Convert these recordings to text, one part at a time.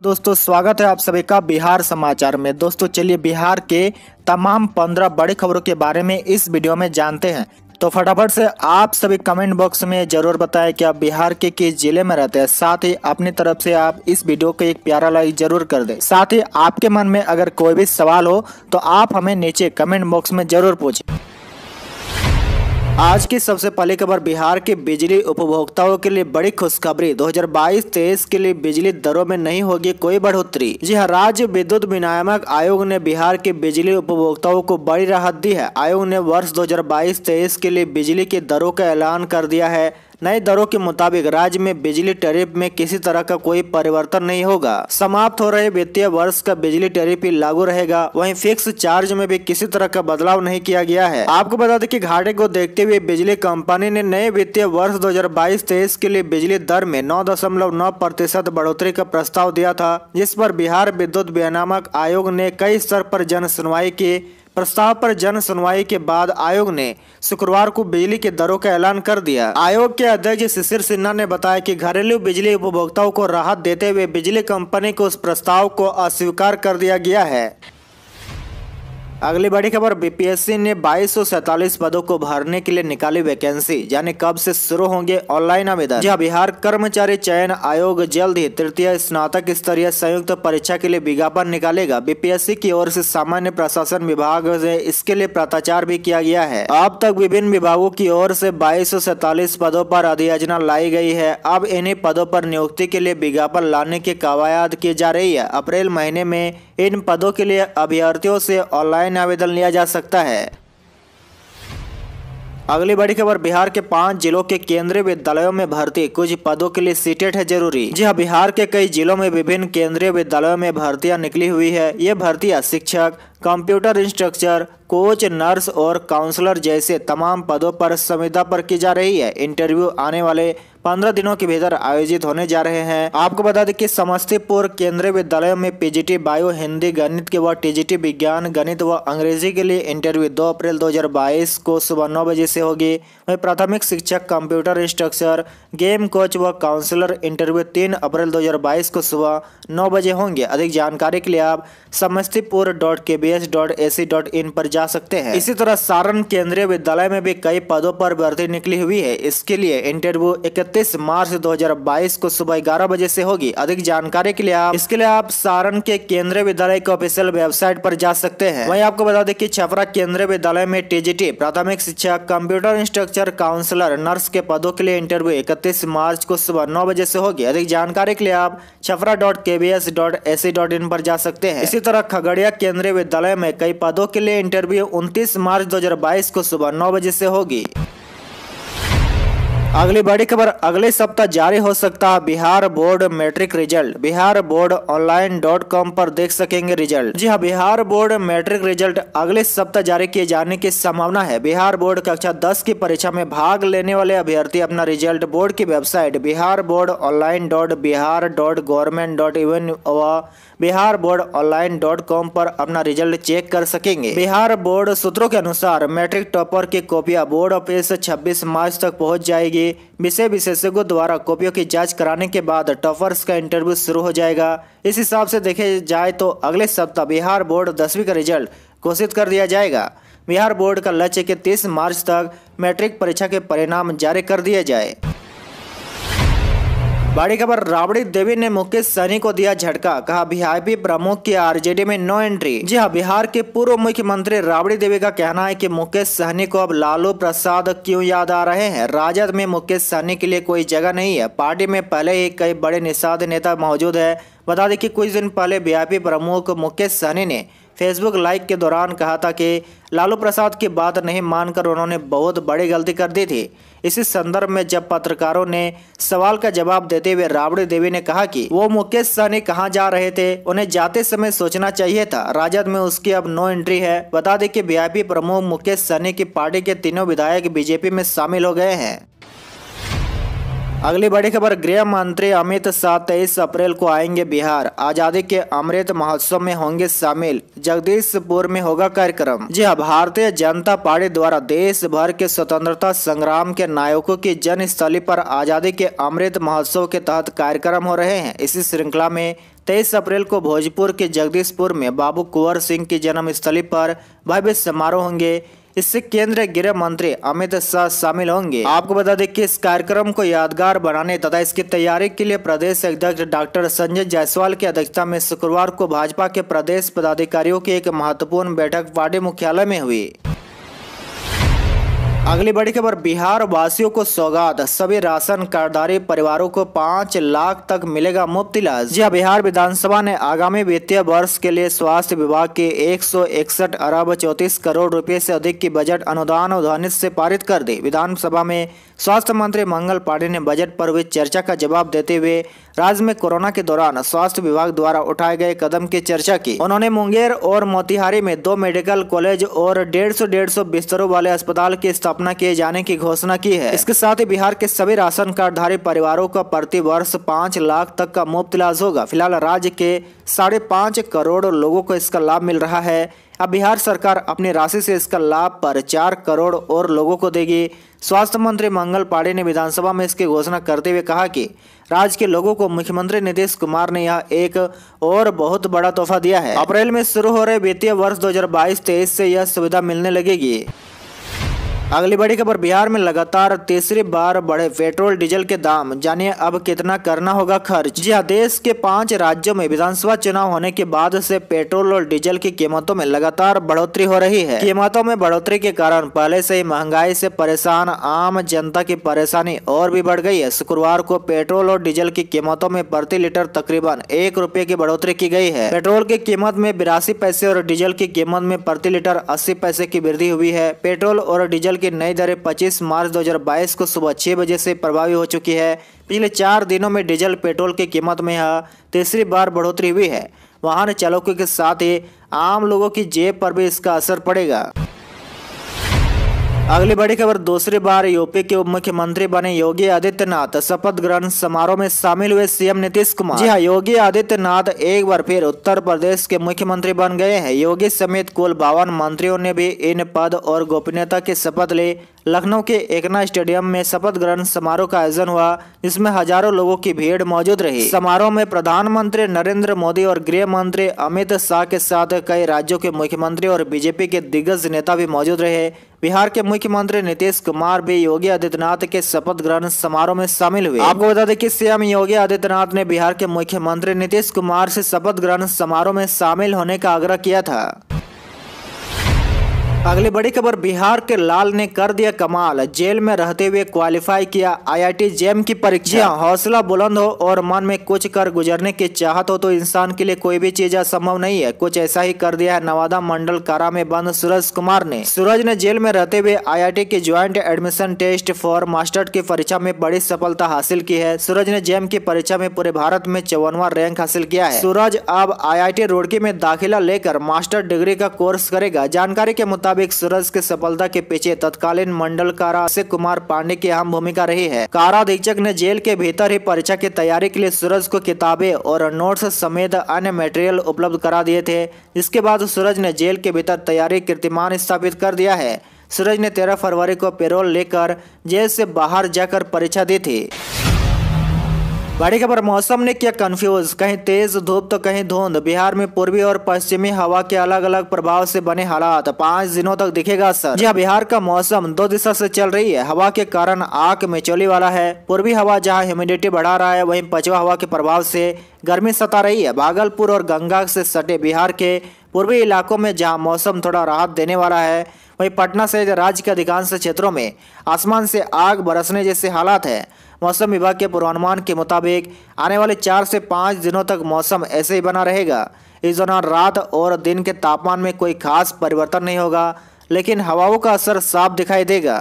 दोस्तों, स्वागत है आप सभी का बिहार समाचार में। दोस्तों, चलिए बिहार के तमाम पंद्रह बड़ी खबरों के बारे में इस वीडियो में जानते हैं। तो फटाफट से आप सभी कमेंट बॉक्स में ज़रूर बताएँ कि आप बिहार के किस ज़िले में रहते हैं। साथ ही अपनी तरफ़ से आप इस वीडियो को एक प्यारा लाइक ज़रूर कर दें। साथ ही आपके मन में अगर कोई भी सवाल हो तो आप हमें नीचे कमेंट बॉक्स में ज़रूर पूछें। आज की सबसे पहली खबर, बिहार के बिजली उपभोक्ताओं के लिए बड़ी खुशखबरी। 2022-23 के लिए बिजली दरों में नहीं होगी कोई बढ़ोतरी। जी हाँ राज्य विद्युत विनियामक आयोग ने बिहार के बिजली उपभोक्ताओं को बड़ी राहत दी है। आयोग ने वर्ष 2022-23 के लिए बिजली के दरों का ऐलान कर दिया है। नए दरों के मुताबिक राज्य में बिजली टैरिफ में किसी तरह का कोई परिवर्तन नहीं होगा। समाप्त हो रहे वित्तीय वर्ष का बिजली टैरिफ ही लागू रहेगा। वहीं फिक्स चार्ज में भी किसी तरह का बदलाव नहीं किया गया है। आपको बता दें कि घाटे को देखते हुए बिजली कंपनी ने नए वित्तीय वर्ष 2022-23 के लिए बिजली दर में नौ दशमलव नौ प्रतिशत बढ़ोतरी का प्रस्ताव दिया था, जिस पर बिहार विद्युत विनियामक आयोग ने कई स्तर पर जन सुनवाई की। प्रस्ताव पर जन सुनवाई के बाद आयोग ने शुक्रवार को बिजली के दरों का ऐलान कर दिया। आयोग के अध्यक्ष शिशिर सिन्हा ने बताया कि घरेलू बिजली उपभोक्ताओं को राहत देते हुए बिजली कंपनी को उस प्रस्ताव को अस्वीकार कर दिया गया है। अगली बड़ी खबर बीपीएससी ने बाईस पदों को भरने के लिए निकाली वैकेंसी यानी कब से शुरू होंगे ऑनलाइन आवेदन? जहाँ बिहार कर्मचारी चयन आयोग जल्द ही तृतीय स्नातक स्तरीय संयुक्त परीक्षा के लिए विज्ञापन निकालेगा। बीपीएससी की ओर से सामान्य प्रशासन विभाग से इसके लिए पत्राचार भी किया गया है। अब तक विभिन्न विभागों की ओर से बाईस पदों पर अधियोजना लाई गई है। अब इन्हीं पदों पर नियुक्ति के लिए विज्ञापन लाने की कवायद की जा रही है। अप्रैल महीने में इन पदों के लिए अभ्यर्थियों से ऑनलाइन आवेदन लिया जा सकता है। अगली बड़ी खबर, बिहार के पाँच जिलों के केंद्रीय विद्यालयों में भर्ती। कुछ पदों के लिए सीटेट है ज़रूरी। जी हाँ बिहार के कई जिलों में विभिन्न केंद्रीय विद्यालयों में भर्तियाँ निकली हुई है। ये भर्तियाँ शिक्षक, कंप्यूटर इंस्ट्रक्चर, कोच, नर्स और काउंसलर जैसे तमाम पदों पर संविदा पर की जा रही है। इंटरव्यू आने वाले पंद्रह दिनों के भीतर आयोजित होने जा रहे हैं। आपको बता दें कि समस्तीपुर केंद्रीय विद्यालय में पीजीटी, बायो, हिंदी, गणित के व टीजीटी, विज्ञान, गणित व अंग्रेज़ी के लिए इंटरव्यू 2 अप्रैल 2022 को सुबह नौ बजे से होगी। वही प्राथमिक शिक्षक, कंप्यूटर इंस्ट्रक्चर, गेम कोच व काउंसलर इंटरव्यू तीन अप्रैल दो हज़ार बाईस को सुबह नौ बजे होंगे। अधिक जानकारी के लिए आप Samastipur dot K B S dot A C dot in पर जा सकते हैं। इसी तरह सारण केंद्रीय विद्यालय में भी कई पदों पर भर्ती निकली हुई है। इसके लिए इंटरव्यू मार्च 2022 को सुबह ग्यारह बजे से होगी। अधिक जानकारी के लिए आप इसके लिए आप सारण के केंद्रीय विद्यालय के ऑफिशियल वेबसाइट पर जा सकते हैं। वहीं आपको बता दें कि छपरा केंद्रीय विद्यालय में टीजीटी, प्राथमिक शिक्षा, कंप्यूटर इंस्ट्रक्चर काउंसलर, नर्स के पदों के लिए इंटरव्यू इकतीस मार्च को सुबह नौ बजे से होगी। अधिक जानकारी के लिए आप Chhapra dot K B S dot A C dot in पर जा सकते हैं। इसी तरह खगड़िया केंद्रीय विद्यालय में कई पदों के लिए इंटरव्यू उनतीस मार्च दो हज़ार बाईस को सुबह नौ बजे से होगी। अगली बड़ी खबर, अगले सप्ताह जारी हो सकता है Bihar board matric result. Bihar board online dot com पर देख सकेंगे रिज़ल्ट। जी हाँ बिहार बोर्ड मैट्रिक रिज़ल्ट अगले सप्ताह जारी किए जाने की संभावना है। बिहार बोर्ड कक्षा 10 की परीक्षा में भाग लेने वाले अभ्यर्थी अपना रिज़ल्ट बोर्ड की website Bihar board online dot Bihar dot government dot in व Bihar board online dot com पर अपना रिज़ल्ट चेक कर सकेंगे। बिहार बोर्ड सूत्रों के अनुसार मैट्रिक टॉपर की कॉपियाँ बोर्ड ऑफ़िस 26 मार्च तक पहुँच जाएगी। विषय विशेषज्ञों द्वारा कॉपियों की जाँच कराने के बाद टॉपर्स का इंटरव्यू शुरू हो जाएगा। इस हिसाब से देखे जाए तो अगले सप्ताह बिहार बोर्ड दसवीं का रिज़ल्ट घोषित कर दिया जाएगा। बिहार बोर्ड का लक्ष्य के तीस मार्च तक मैट्रिक परीक्षा के परिणाम जारी कर दिए जाए। बड़ी खबर, राबड़ी देवी ने मुकेश सहनी को दिया झटका। कहा वीआईपी प्रमुख की आरजेडी में नो एंट्री जी हाँ बिहार के पूर्व मुख्यमंत्री राबड़ी देवी का कहना है कि मुकेश सहनी को अब लालू प्रसाद क्यों याद आ रहे हैं? राजद में मुकेश सहनी के लिए कोई जगह नहीं है। पार्टी में पहले ही कई बड़े निषाद नेता मौजूद है। बता दें कि कुछ दिन पहले वीआईपी प्रमुख मुकेश सहनी ने फेसबुक लाइव के दौरान कहा था कि लालू प्रसाद की बात नहीं मानकर उन्होंने बहुत बड़ी गलती कर दी थी। इसी संदर्भ में जब पत्रकारों ने सवाल का जवाब देते हुए राबड़ी देवी ने कहा कि वो मुकेश सहनी कहाँ जा रहे थे, उन्हें जाते समय सोचना चाहिए था। राजद में उसकी अब नो एंट्री है। बता दें कि वीआईपी प्रमुख मुकेश सहनी की पार्टी के तीनों विधायक बीजेपी में शामिल हो गए हैं। अगली बड़ी खबर, गृह मंत्री अमित शाह तेईस अप्रैल को आएँगे बिहार। आज़ादी के अमृत महोत्सव में होंगे शामिल। जगदीशपुर में होगा कार्यक्रम। जी हाँ भारतीय जनता पार्टी द्वारा देश भर के स्वतंत्रता संग्राम के नायकों की जन्मस्थली पर आज़ादी के अमृत महोत्सव के तहत कार्यक्रम हो रहे हैं। इसी श्रृंखला में तेईस अप्रैल को भोजपुर के जगदीशपुर में बाबू कुंवर सिंह की जन्मस्थली पर भव्य समारोह होंगे। इससे केंद्रीय गृह मंत्री अमित शाह शामिल होंगे। आपको बता दें कि इस कार्यक्रम को यादगार बनाने तथा इसकी तैयारी के लिए प्रदेश अध्यक्ष डॉक्टर संजय जायसवाल की अध्यक्षता में शुक्रवार को भाजपा के प्रदेश पदाधिकारियों की एक महत्वपूर्ण बैठक पार्टी मुख्यालय में हुई। अगली बड़ी खबर बिहार वासियों को सौगात। सभी राशन कार्डधारी परिवारों को पाँच लाख तक मिलेगा मुफ़्त इलाज। जी हाँ, बिहार विधानसभा ने आगामी वित्तीय वर्ष के लिए स्वास्थ्य विभाग के एक अरब चौतीस करोड़ रुपए से अधिक की बजट अनुदान ध्वनित से पारित कर दी। विधानसभा में स्वास्थ्य मंत्री मंगल पांडे ने बजट पर हुई चर्चा का जवाब देते हुए राज्य में कोरोना के दौरान स्वास्थ्य विभाग द्वारा उठाए गए कदम की चर्चा की। उन्होंने मुंगेर और मोतिहारी में दो मेडिकल कॉलेज और डेढ़ सौ डेढ़ सौ बिस्तरों वाले अस्पताल की स्थापना किए जाने की घोषणा की है। इसके साथ ही बिहार के सभी राशन कार्डधारी परिवारों का प्रति वर्ष पाँच लाख तक का मुफ़्त इलाज होगा। फ़िलहाल राज्य के साढ़े पाँच करोड़ लोगों को इसका लाभ मिल रहा है। अब बिहार सरकार अपनी राशि से इसका लाभ पर चार करोड़ और लोगों को देगी। स्वास्थ्य मंत्री मंगल पांडे ने विधानसभा में इसकी घोषणा करते हुए कहा कि राज्य के लोगों को मुख्यमंत्री नीतीश कुमार ने यह एक और बहुत बड़ा तोहफा दिया है। अप्रैल में शुरू हो रहे वित्तीय वर्ष 2022-23 से यह सुविधा मिलने लगेगी। अगली बड़ी खबर, बिहार में लगातार तीसरी बार बढ़े पेट्रोल, डीजल के दाम। जानिए अब कितना करना होगा खर्च। जी हाँ देश के पाँच राज्यों में विधानसभा चुनाव होने के बाद से पेट्रोल और डीजल की कीमतों में लगातार बढ़ोतरी हो रही है। कीमतों में बढ़ोतरी के कारण पहले से ही महँगाई से परेशान आम जनता की परेशानी और भी बढ़ गई है। शुक्रवार को पेट्रोल और डीजल की कीमतों में प्रति लीटर तकरीबन एक रूपए की बढ़ोतरी की गई है। पेट्रोल की कीमत में बिरासी पैसे और डीजल की कीमत में प्रति लीटर अस्सी पैसे की वृद्धि हुई है। पेट्रोल और डीजल की नई दरें 25 मार्च 2022 को सुबह छह बजे से प्रभावी हो चुकी है। पिछले चार दिनों में डीजल, पेट्रोल की कीमत में यह तीसरी बार बढ़ोतरी हुई है। वाहन चालकों के साथ ही आम लोगों की जेब पर भी इसका असर पड़ेगा। अगली बड़ी खबर, दूसरी बार यूपी के उप मुख्यमंत्री बने योगी आदित्यनाथ। शपथ ग्रहण समारोह में शामिल हुए सीएम नीतीश कुमार। जी हाँ योगी आदित्यनाथ एक बार फिर उत्तर प्रदेश के मुख्यमंत्री बन गए हैं। योगी समेत कुल बावन मंत्रियों ने भी इन पद और गोपनीयता की शपथ ली। लखनऊ के एकना स्टेडियम में शपथ ग्रहण समारोह का आयोजन हुआ, जिसमें हज़ारों लोगों की भीड़ मौजूद रही। समारोह में प्रधानमंत्री नरेंद्र मोदी और गृह मंत्री अमित शाह के साथ कई राज्यों के मुख्यमंत्री और बीजेपी के दिग्गज नेता भी मौजूद रहे। बिहार के मुख्यमंत्री नीतीश कुमार भी योगी आदित्यनाथ के शपथ ग्रहण समारोह में शामिल हुए। आपको बता दें कि सीएम योगी आदित्यनाथ ने बिहार के मुख्यमंत्री नीतीश कुमार से शपथ ग्रहण समारोह में शामिल होने का आग्रह किया था। अगली बड़ी खबर बिहार के लाल ने कर दिया कमाल। जेल में रहते हुए क्वालिफाई किया आईआईटी जेम की परीक्षा। हौसला बुलंद हो और मन में कुछ कर गुजरने की चाहत हो तो इंसान के लिए कोई भी चीज़ असंभव नहीं है। कुछ ऐसा ही कर दिया है नवादा मंडल कारा में बंद सूरज कुमार ने। सूरज ने जेल में रहते हुए आई के joint admission test for master की परीक्षा में बड़ी सफलता हासिल की है। सूरज ने जेम की परीक्षा में पूरे भारत में चौवनवा रैंक हासिल किया है। सूरज अब आई रुड़की में दाखिला लेकर मास्टर डिग्री का कोर्स करेगा। जानकारी के मुताबिक मुताबिक सूरज की सफलता के पीछे तत्कालीन मंडल कारा अक्षय कुमार पांडे की अहम भूमिका रही है। कारा अधीक्षक ने जेल के भीतर ही परीक्षा की तैयारी के लिए सूरज को किताबें और नोट्स समेत अन्य मटेरियल उपलब्ध करा दिए थे। जिसके बाद सूरज ने जेल के भीतर तैयारी कीर्तिमान स्थापित कर दिया है। सूरज ने तेरह फरवरी को पेरोल लेकर जेल से बाहर जाकर परीक्षा दी थी। बड़ी खबर मौसम ने किया कंफ्यूज कहीं तेज धूप तो कहीं धुंध। बिहार में पूर्वी और पश्चिमी हवा के अलग अलग प्रभाव से बने हालात। पाँच दिनों तक दिखेगा असर। जी हाँ, बिहार का मौसम दो दिशा से चल रही है। हवा के कारण आग मिचौली वाला है। पूर्वी हवा जहाँ ह्यूमिडिटी बढ़ा रहा है वहीं पछवा हवा के प्रभाव से गर्मी सता रही है। भागलपुर और गंगा से सटे बिहार के पूर्वी इलाकों में जहाँ मौसम थोड़ा राहत देने वाला है वहीं पटना सहित राज्य के अधिकांश क्षेत्रों में आसमान से आग बरसने जैसे हालात है। मौसम विभाग के पूर्वानुमान के मुताबिक आने वाले चार से पाँच दिनों तक मौसम ऐसे ही बना रहेगा। इस दौरान रात और दिन के तापमान में कोई खास परिवर्तन नहीं होगा लेकिन हवाओं का असर साफ़ दिखाई देगा।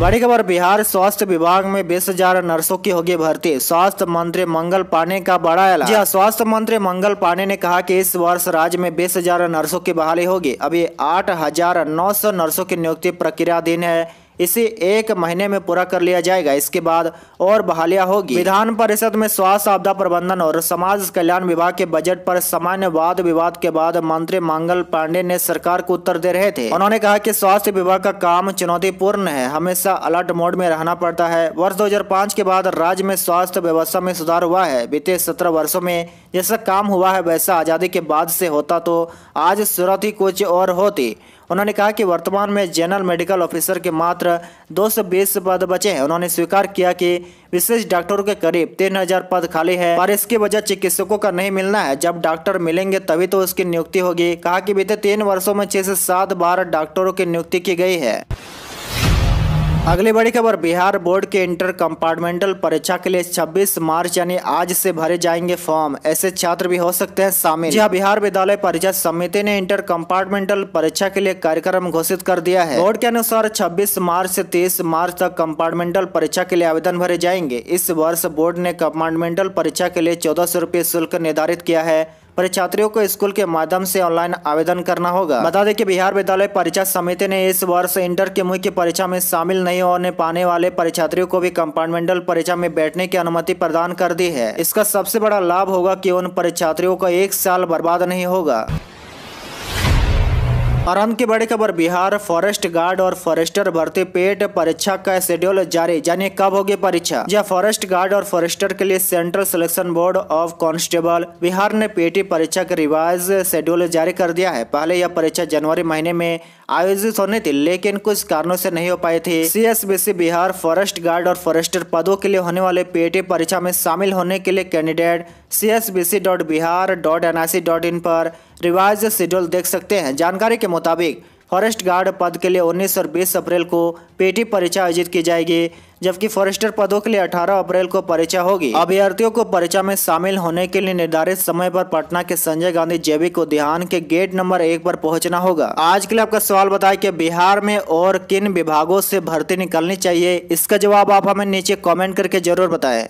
बड़ी खबर बिहार स्वास्थ्य विभाग में बीस हज़ार नर्सों की होगी भर्ती। स्वास्थ्य मंत्री मंगल पांडे का बड़ा ऐलान। जी हाँ, स्वास्थ्य मंत्री मंगल पांडे ने कहा कि इस वर्ष राज्य में बीस हज़ार नर्सों की बहाली होगी। अभी आठ हज़ार नौ सौ नर्सों की नियुक्ति प्रक्रियाधीन है। इसे एक महीने में पूरा कर लिया जाएगा। इसके बाद और बहालियाँ होगी। विधान परिषद में स्वास्थ्य आपदा प्रबंधन और समाज कल्याण विभाग के बजट पर सामान्य वाद विवाद के बाद मंत्री मंगल पांडे ने सरकार को उत्तर दे रहे थे। उन्होंने कहा कि स्वास्थ्य विभाग का काम चुनौतीपूर्ण है। हमेशा अलर्ट मोड में रहना पड़ता है। वर्ष दो हज़ार पाँच के बाद राज्य में स्वास्थ्य व्यवस्था में सुधार हुआ है। बीते सत्रह वर्षो में जैसा काम हुआ है, वैसा आज़ादी के बाद से होता तो आज सूरत ही कुछ और होती। उन्होंने कहा कि वर्तमान में जनरल मेडिकल ऑफिसर के मात्र 220 पद बचे हैं। उन्होंने स्वीकार किया कि विशेष डॉक्टरों के करीब तीन हज़ार पद खाली है और इसकी वजह चिकित्सकों का नहीं मिलना है। जब डॉक्टर मिलेंगे तभी तो उसकी नियुक्ति होगी। कहा कि बीते तीन वर्षों में छह से सात बार डॉक्टरों की नियुक्ति की गई है। अगली बड़ी खबर, बिहार बोर्ड के इंटर कंपार्टमेंटल परीक्षा के लिए 26 मार्च यानी आज से भरे जाएँगे फॉर्म। ऐसे छात्र भी हो सकते हैं शामिल। जी बिहार विद्यालय परीक्षा समिति ने इंटर कंपार्टमेंटल परीक्षा के लिए कार्यक्रम घोषित कर दिया है। बोर्ड के अनुसार 26 मार्च से 30 मार्च तक कंपार्टमेंटल परीक्षा के लिए आवेदन भरे जाएँगे। इस वर्ष बोर्ड ने कंपार्टमेंटल परीक्षा के लिए चौदह शुल्क निर्धारित किया है। परीक्षार्थियों को स्कूल के माध्यम से ऑनलाइन आवेदन करना होगा। बता दें कि बिहार विद्यालय परीक्षा समिति ने इस वर्ष इंटर के मुख्य परीक्षा में शामिल नहीं होने पाने वाले परीक्षार्थियों को भी कंपार्टमेंटल परीक्षा में बैठने की अनुमति प्रदान कर दी है। इसका सबसे बड़ा लाभ होगा की उन परीक्षार्थियों का एक साल बर्बाद नहीं होगा। और अंत की बड़ी खबर, बिहार फॉरेस्ट गार्ड और फॉरेस्टर भर्ती पेट परीक्षा का शेड्यूल जारी, जानिए कब होगी परीक्षा। यह फॉरेस्ट गार्ड और फॉरेस्टर के लिए central selection board of constable, Bihar ने पेटी परीक्षा का रिवाइज शेड्यूल जारी कर दिया है। पहले यह परीक्षा जनवरी महीने में आयोजित होने थी, लेकिन कुछ कारणों से नहीं हो पाई थी। सी बिहार फॉरेस्ट गार्ड और फॉरेस्टर पदों के लिए होने वाले पेटी परीक्षा में शामिल होने के लिए candidate C S B C dot Bihar dot N I C dot in पर रिवाइज शेड्यूल देख सकते हैं। जानकारी के मुताबिक, फॉरेस्ट गार्ड पद के लिए 19 और 20 अप्रैल को पेटी परीक्षा आयोजित की जाएगी, जबकि फॉरेस्टर पदों के लिए 18 अप्रैल को परीक्षा होगी। अभ्यर्थियों को परीक्षा में शामिल होने के लिए निर्धारित समय पर पटना के संजय गांधी जैविक उद्यान के गेट नंबर एक पर पहुँचना होगा। आज के लिए आपका सवाल बताए कि बिहार में और किन विभागों से भर्ती निकलनी चाहिए? इसका जवाब आप हमें नीचे कॉमेंट करके ज़रूर बताए।